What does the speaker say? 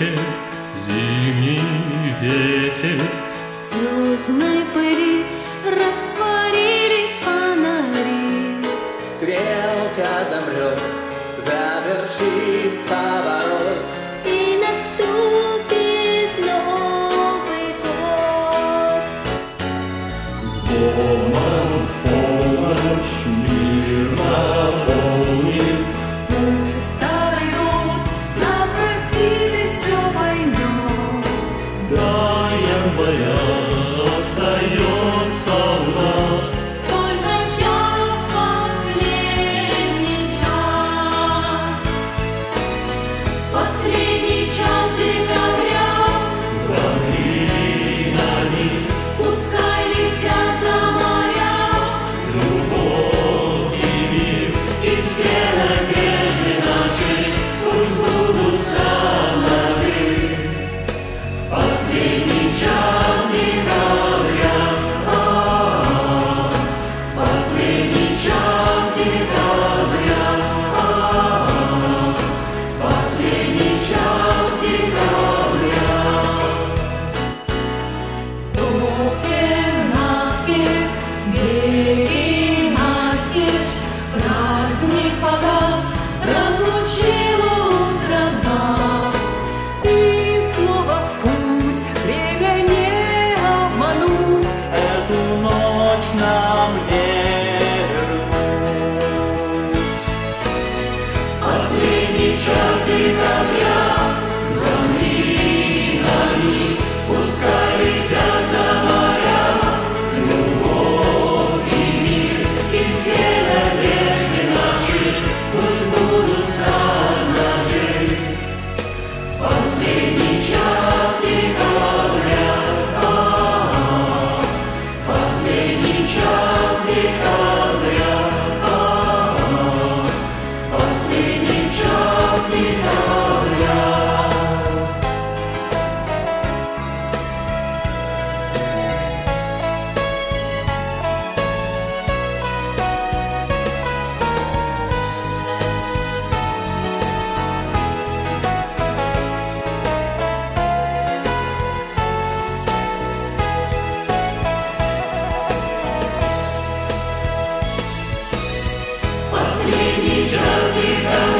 вечер, зимний ветер. В звездной пыли растворились фонари. Стрелка замрет, завершит поворот. И наступит Новый год. Joseph,